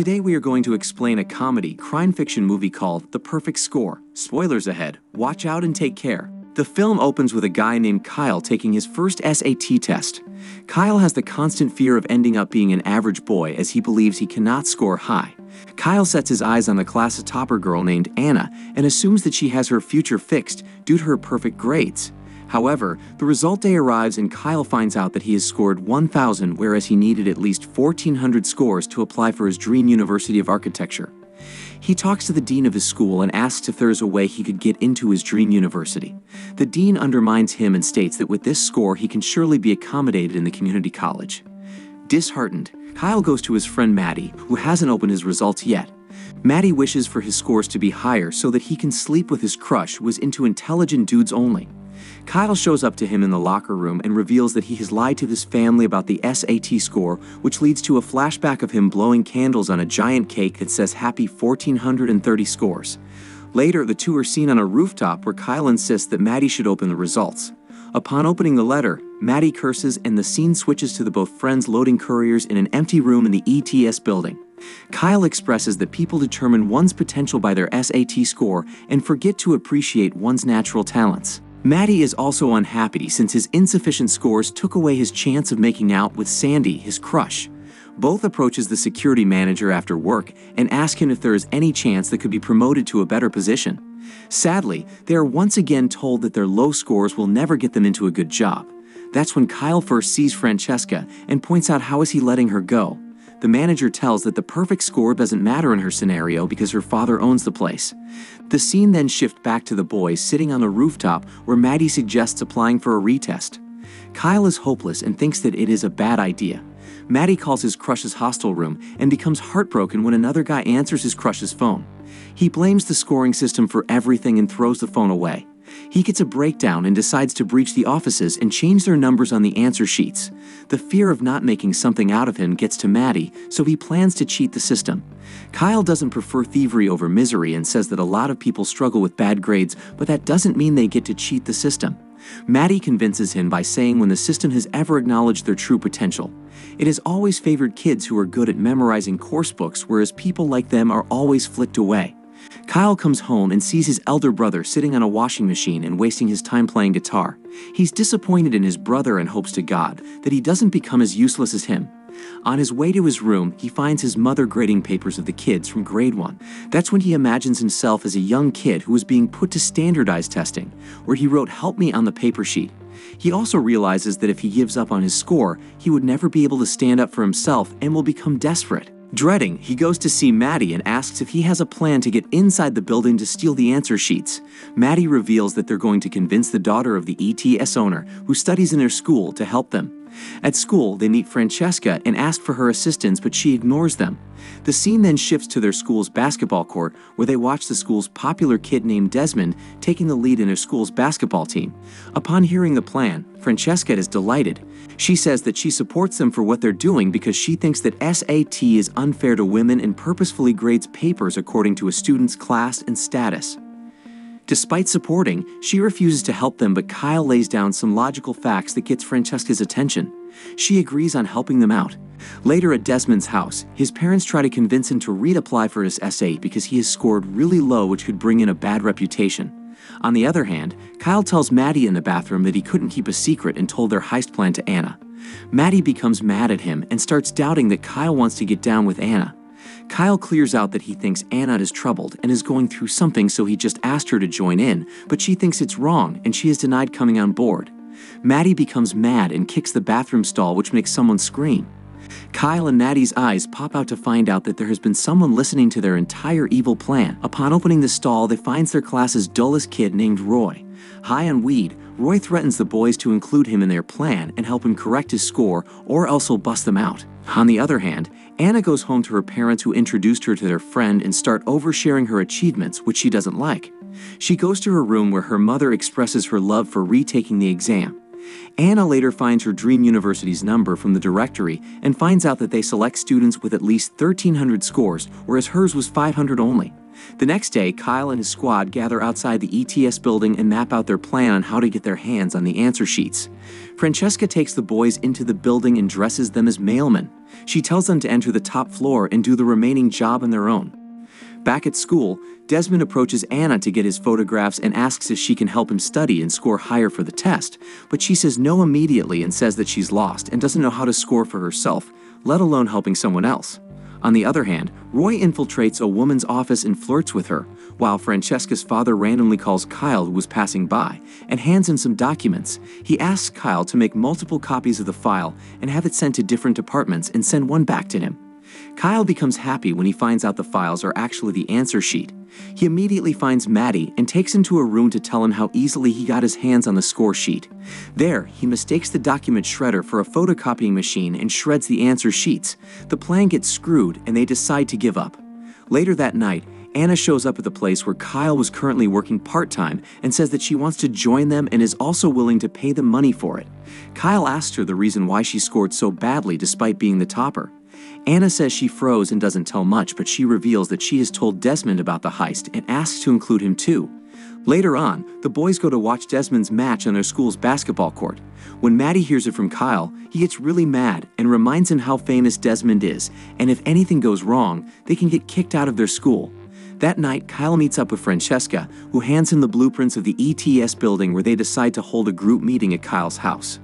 Today we are going to explain a comedy crime fiction movie called The Perfect Score. Spoilers ahead. Watch out and take care. The film opens with a guy named Kyle taking his first SAT test. Kyle has the constant fear of ending up being an average boy as he believes he cannot score high. Kyle sets his eyes on the class topper girl named Anna and assumes that she has her future fixed due to her perfect grades. However, the result day arrives and Kyle finds out that he has scored 1,000 whereas he needed at least 1,400 scores to apply for his dream University of Architecture. He talks to the dean of his school and asks if there is a way he could get into his dream university. The dean undermines him and states that with this score he can surely be accommodated in the community college. Disheartened, Kyle goes to his friend Matty, who hasn't opened his results yet. Matty wishes for his scores to be higher so that he can sleep with his crush who is into intelligent dudes only. Kyle shows up to him in the locker room and reveals that he has lied to his family about the SAT score, which leads to a flashback of him blowing candles on a giant cake that says happy 1430 scores. Later, the two are seen on a rooftop where Kyle insists that Matty should open the results. Upon opening the letter, Matty curses and the scene switches to the both friends loading couriers in an empty room in the ETS building. Kyle expresses that people determine one's potential by their SAT score and forget to appreciate one's natural talents. Matty is also unhappy since his insufficient scores took away his chance of making out with Sandy, his crush. Both approaches the security manager after work and ask him if there is any chance they could be promoted to a better position. Sadly, they are once again told that their low scores will never get them into a good job. That's when Kyle first sees Francesca and points out how is he letting her go. The manager tells that the perfect score doesn't matter in her scenario because her father owns the place. The scene then shifts back to the boys sitting on a rooftop where Matty suggests applying for a retest. Kyle is hopeless and thinks that it is a bad idea. Matty calls his crush's hostel room and becomes heartbroken when another guy answers his crush's phone. He blames the scoring system for everything and throws the phone away. He gets a breakdown and decides to breach the offices and change their numbers on the answer sheets. The fear of not making something out of him gets to Matty, so he plans to cheat the system. Kyle doesn't prefer thievery over misery and says that a lot of people struggle with bad grades, but that doesn't mean they get to cheat the system. Matty convinces him by saying when the system has ever acknowledged their true potential. It has always favored kids who are good at memorizing course books, whereas people like them are always flicked away. Kyle comes home and sees his elder brother sitting on a washing machine and wasting his time playing guitar. He's disappointed in his brother and hopes to God that he doesn't become as useless as him. On his way to his room, he finds his mother grading papers of the kids from grade 1. That's when he imagines himself as a young kid who was being put to standardized testing, where he wrote help me on the paper sheet. He also realizes that if he gives up on his score, he would never be able to stand up for himself and will become desperate. Dreading, he goes to see Matty and asks if he has a plan to get inside the building to steal the answer sheets. Maddie reveals that they're going to convince the daughter of the ETS owner, who studies in their school, to help them. At school, they meet Francesca and ask for her assistance, but she ignores them. The scene then shifts to their school's basketball court, where they watch the school's popular kid named Desmond taking the lead in their school's basketball team. Upon hearing the plan, Francesca is delighted. She says that she supports them for what they're doing because she thinks that SAT is unfair to women and purposefully grades papers according to a student's class and status. Despite supporting, she refuses to help them, but Kyle lays down some logical facts that gets Francesca's attention. She agrees on helping them out. Later at Desmond's house, his parents try to convince him to reapply for his SAT because he has scored really low, which could bring in a bad reputation. On the other hand, Kyle tells Matty in the bathroom that he couldn't keep a secret and told their heist plan to Anna. Matty becomes mad at him and starts doubting that Kyle wants to get down with Anna. Kyle clears out that he thinks Anna is troubled and is going through something, so he just asked her to join in, but she thinks it's wrong and she has denied coming on board. Matty becomes mad and kicks the bathroom stall, which makes someone scream. Kyle and Matty's eyes pop out to find out that there has been someone listening to their entire evil plan. Upon opening the stall, they find their class's dullest kid named Roy. High on weed, Roy threatens the boys to include him in their plan and help him correct his score, or else he'll bust them out. On the other hand, Anna goes home to her parents who introduced her to their friend and start oversharing her achievements, which she doesn't like. She goes to her room where her mother expresses her love for retaking the exam. Anna later finds her dream university's number from the directory and finds out that they select students with at least 1,300 scores, whereas hers was 500 only. The next day, Kyle and his squad gather outside the ETS building and map out their plan on how to get their hands on the answer sheets. Francesca takes the boys into the building and dresses them as mailmen. She tells them to enter the top floor and do the remaining job on their own. Back at school, Desmond approaches Anna to get his photographs and asks if she can help him study and score higher for the test, but she says no immediately and says that she's lost and doesn't know how to score for herself, let alone helping someone else. On the other hand, Roy infiltrates a woman's office and flirts with her, while Francesca's father randomly calls Kyle, who was passing by, and hands him some documents. He asks Kyle to make multiple copies of the file and have it sent to different departments and send one back to him. Kyle becomes happy when he finds out the files are actually the answer sheet. He immediately finds Matty and takes him to a room to tell him how easily he got his hands on the score sheet. There, he mistakes the document shredder for a photocopying machine and shreds the answer sheets. The plan gets screwed and they decide to give up. Later that night, Anna shows up at the place where Kyle was currently working part time and says that she wants to join them and is also willing to pay them money for it. Kyle asks her the reason why she scored so badly despite being the topper. Anna says she froze and doesn't tell much, but she reveals that she has told Desmond about the heist and asks to include him too. Later on, the boys go to watch Desmond's match on their school's basketball court. When Matty hears it from Kyle, he gets really mad and reminds him how famous Desmond is, and if anything goes wrong, they can get kicked out of their school. That night, Kyle meets up with Francesca, who hands him the blueprints of the ETS building where they decide to hold a group meeting at Kyle's house.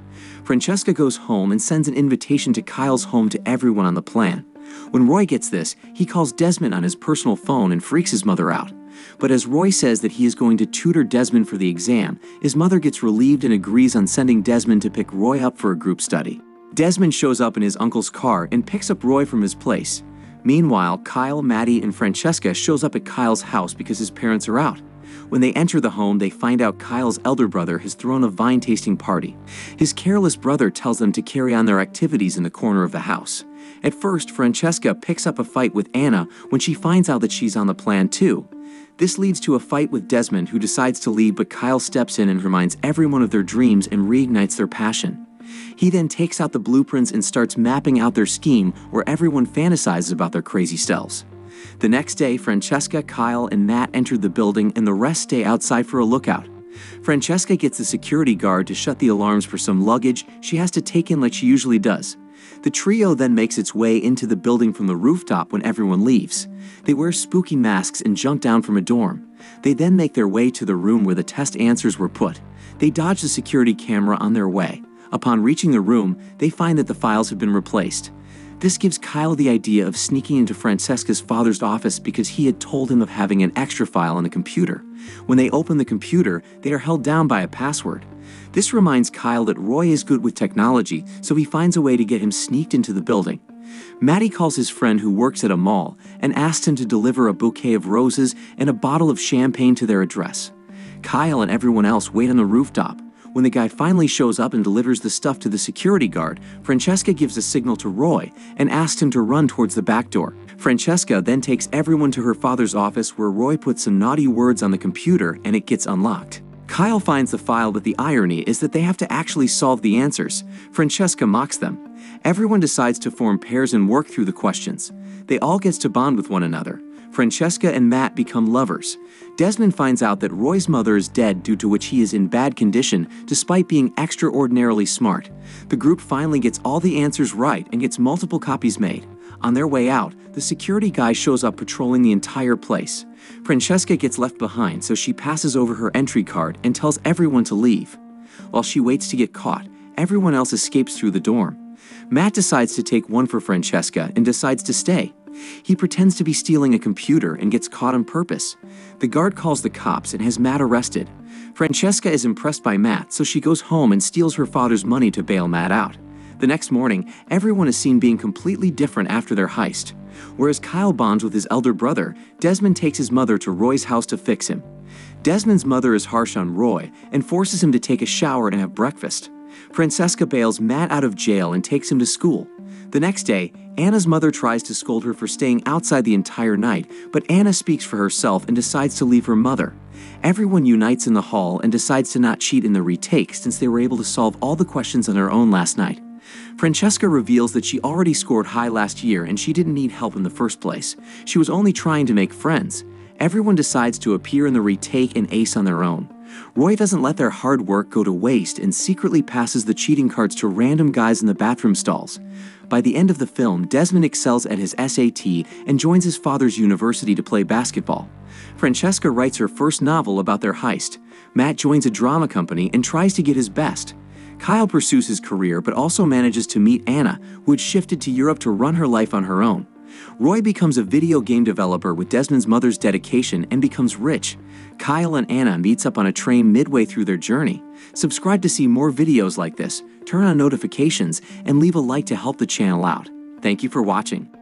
Francesca goes home and sends an invitation to Kyle's home to everyone on the plan. When Roy gets this, he calls Desmond on his personal phone and freaks his mother out. But as Roy says that he is going to tutor Desmond for the exam, his mother gets relieved and agrees on sending Desmond to pick Roy up for a group study. Desmond shows up in his uncle's car and picks up Roy from his place. Meanwhile, Kyle, Matty, and Francesca shows up at Kyle's house because his parents are out. When they enter the home, they find out Kyle's elder brother has thrown a vine tasting party. His careless brother tells them to carry on their activities in the corner of the house. At first, Francesca picks up a fight with Anna when she finds out that she's on the plan too. This leads to a fight with Desmond, who decides to leave, but Kyle steps in and reminds everyone of their dreams and reignites their passion. He then takes out the blueprints and starts mapping out their scheme where everyone fantasizes about their crazy selves. The next day, Francesca, Kyle, and Matt enter the building and the rest stay outside for a lookout. Francesca gets the security guard to shut the alarms for some luggage she has to take in like she usually does. The trio then makes its way into the building from the rooftop when everyone leaves. They wear spooky masks and jump down from a dorm. They then make their way to the room where the test answers were put. They dodge the security camera on their way. Upon reaching the room, they find that the files have been replaced. This gives Kyle the idea of sneaking into Francesca's father's office because he had told him of having an extra file on the computer. When they open the computer, they are held down by a password. This reminds Kyle that Roy is good with technology, so he finds a way to get him sneaked into the building. Matty calls his friend who works at a mall and asks him to deliver a bouquet of roses and a bottle of champagne to their address. Kyle and everyone else wait on the rooftop. When the guy finally shows up and delivers the stuff to the security guard, Francesca gives a signal to Roy and asks him to run towards the back door. Francesca then takes everyone to her father's office where Roy puts some naughty words on the computer and it gets unlocked. Kyle finds the file, but the irony is that they have to actually solve the answers. Francesca mocks them. Everyone decides to form pairs and work through the questions. They all get to bond with one another. Francesca and Matt become lovers. Desmond finds out that Roy's mother is dead due to which he is in bad condition despite being extraordinarily smart. The group finally gets all the answers right and gets multiple copies made. On their way out, the security guy shows up patrolling the entire place. Francesca gets left behind, so she passes over her entry card and tells everyone to leave. While she waits to get caught, everyone else escapes through the dorm. Matt decides to take one for Francesca and decides to stay. He pretends to be stealing a computer and gets caught on purpose. The guard calls the cops and has Matt arrested. Francesca is impressed by Matt, so she goes home and steals her father's money to bail Matt out. The next morning, everyone is seen being completely different after their heist. Whereas Kyle bonds with his elder brother, Desmond takes his mother to Roy's house to fix him. Desmond's mother is harsh on Roy and forces him to take a shower and have breakfast. Francesca bails Matt out of jail and takes him to school. The next day, Anna's mother tries to scold her for staying outside the entire night, but Anna speaks for herself and decides to leave her mother. Everyone unites in the hall and decides to not cheat in the retake since they were able to solve all the questions on their own last night. Francesca reveals that she already scored high last year and she didn't need help in the first place. She was only trying to make friends. Everyone decides to appear in the retake and ace on their own. Roy doesn't let their hard work go to waste and secretly passes the cheating cards to random guys in the bathroom stalls. By the end of the film, Desmond excels at his SAT and joins his father's university to play basketball. Francesca writes her first novel about their heist. Matt joins a drama company and tries to get his best. Kyle pursues his career but also manages to meet Anna, who had shifted to Europe to run her life on her own. Roy becomes a video game developer with Desmond's mother's dedication and becomes rich. Kyle and Anna meets up on a train midway through their journey. Subscribe to see more videos like this, turn on notifications, and leave a like to help the channel out. Thank you for watching.